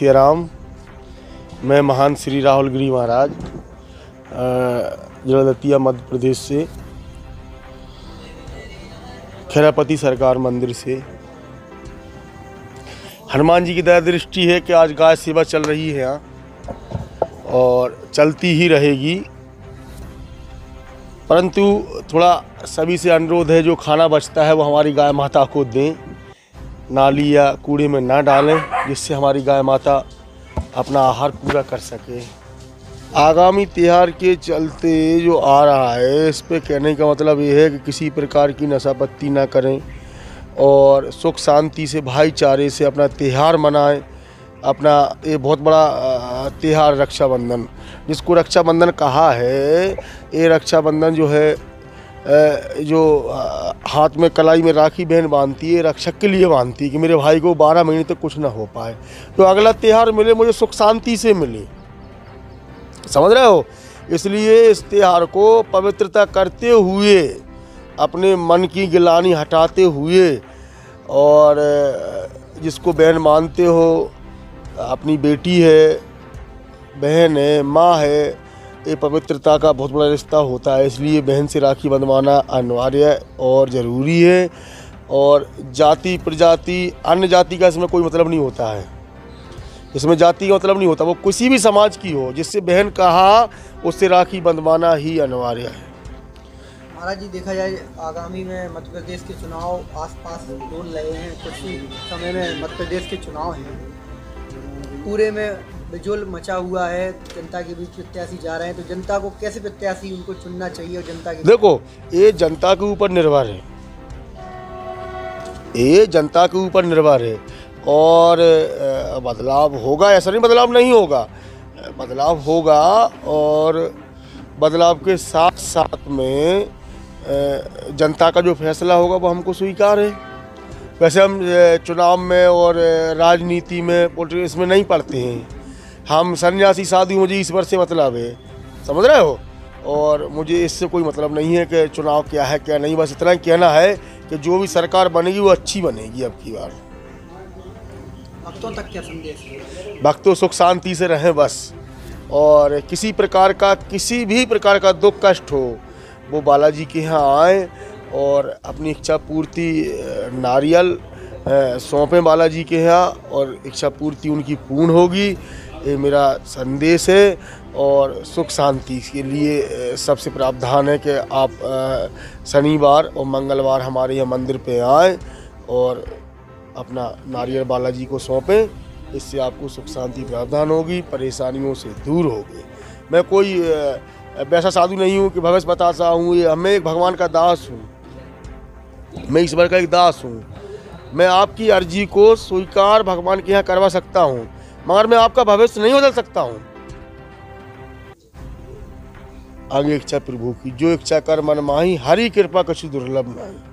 सिया राम मैं महान श्री राहुल गिरी महाराज जिला दतिया मध्य प्रदेश से, खेरापति सरकार मंदिर से। हनुमान जी की दया दृष्टि है कि आज गाय सेवा चल रही है यहाँ और चलती ही रहेगी। परंतु थोड़ा सभी से अनुरोध है, जो खाना बचता है, वो हमारी गाय माता को दें। नाली या कूड़े में ना डालें, जिससे हमारी गाय माता अपना आहार पूरा कर सके। आगामी त्यौहार के चलते जो आ रहा है, इस पे कहने का मतलब ये है कि किसी प्रकार की नशापत्ती ना करें और सुख शांति से, भाईचारे से अपना त्यौहार मनाएँ, अपना ये बहुत बड़ा त्यौहार रक्षाबंधन। जिसको रक्षाबंधन कहा है, ये रक्षाबंधन जो है जो हाथ में कलाई में राखी बहन बांधती है, रक्षक के लिए बांधती है कि मेरे भाई को बारह महीने तक कुछ ना हो पाए। तो अगला त्यौहार मिले, मुझे सुख शांति से मिले। समझ रहे हो? इसलिए इस त्यौहार को पवित्रता करते हुए, अपने मन की गिलानी हटाते हुए और जिसको बहन मानते हो, अपनी बेटी है, बहन है, माँ है ये पवित्रता का बहुत बड़ा रिश्ता होता है, इसलिए बहन से राखी बंधवाना अनिवार्य और ज़रूरी है। और जाति, प्रजाति, अन्य जाति का इसमें कोई मतलब नहीं होता है। इसमें जाति का मतलब नहीं होता, वो किसी भी समाज की हो, जिससे बहन कहा, उससे राखी बंधवाना ही अनिवार्य है। महाराज जी, देखा जाए, आगामी में मध्य प्रदेश के चुनाव आसपास डोल रहे हैं, कुछ समय में मध्य प्रदेश के चुनाव हैं। पूरे में बिजुल मचा हुआ है, जनता के बीच प्रत्याशी जा रहे हैं तो जनता को कैसे प्रत्याशी उनको चुनना चाहिए और जनता के देखो, ये जनता के ऊपर निर्भर है। ये जनता के ऊपर निर्भर है और बदलाव होगा ऐसा नहीं, बदलाव नहीं होगा। बदलाव होगा और बदलाव के साथ साथ में जनता का जो फैसला होगा वो हमको स्वीकार है। वैसे हम चुनाव में और राजनीति में, पोलिटिक्स में नहीं पढ़ते हैं। हम सन्यासी साधु मुझे इस ईश्वर से मतलब है। समझ रहे हो? और मुझे इससे कोई मतलब नहीं है कि चुनाव क्या है क्या नहीं बस इतना ही कहना है कि जो भी सरकार बनेगी वो अच्छी बनेगी अब की बार। भक्तों तक क्या संदेश भक्तों सुख शांति से रहें बस। और किसी प्रकार का किसी भी प्रकार का दुख कष्ट हो वो बालाजी के यहाँ आए और अपनी इच्छा पूर्ति नारियल सौंपें बालाजी के यहाँ और इच्छा पूर्ति उनकी पूर्ण होगी। ये मेरा संदेश है और सुख शांति के लिए सबसे प्रावधान है कि आप शनिवार और मंगलवार हमारे यहाँ मंदिर पे आएँ और अपना नारियल बालाजी को सौंपें। इससे आपको सुख शांति प्रावधान होगी, परेशानियों से दूर होगी। मैं कोई वैसा साधु नहीं हूँ कि भगवत बतासा हूँ, ये मैं एक भगवान का दास हूँ। मैं ईश्वर का एक दास हूँ। मैं आपकी अर्जी को स्वीकार भगवान के यहाँ करवा सकता हूँ। मगर मैं आपका भविष्य नहीं बदल सकता हूँ। आगे इच्छा प्रभु की, जो इच्छा कर मन माही, हरी कृपा कछु दुर्लभ नहीं